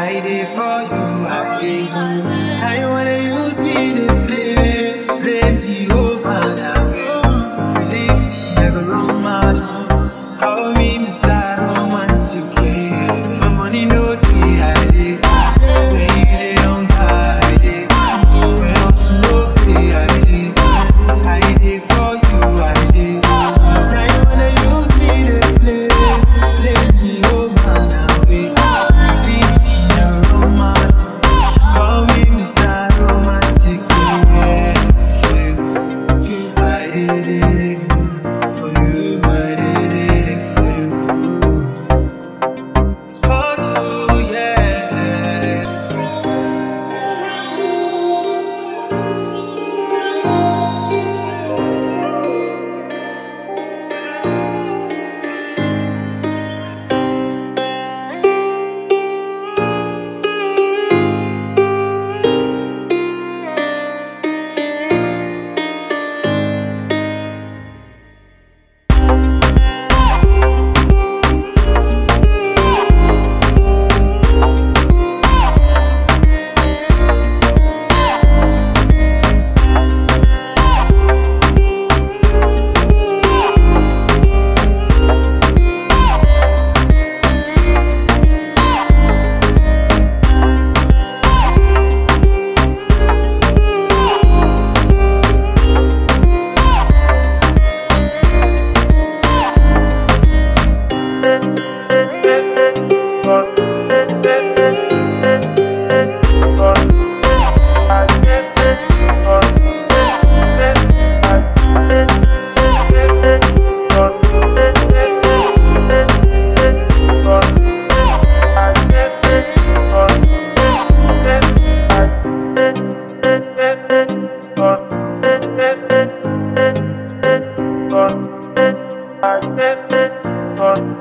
I did for you, I did. I wanna use me to play. I